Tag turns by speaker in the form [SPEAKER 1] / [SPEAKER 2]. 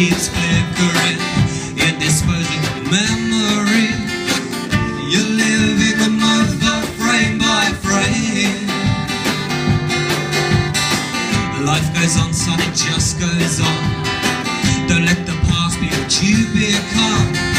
[SPEAKER 1] keeps flickering You're disposing of memory. You're living another frame by frame. Life goes on son, it just goes on. Don't let the past be what you become.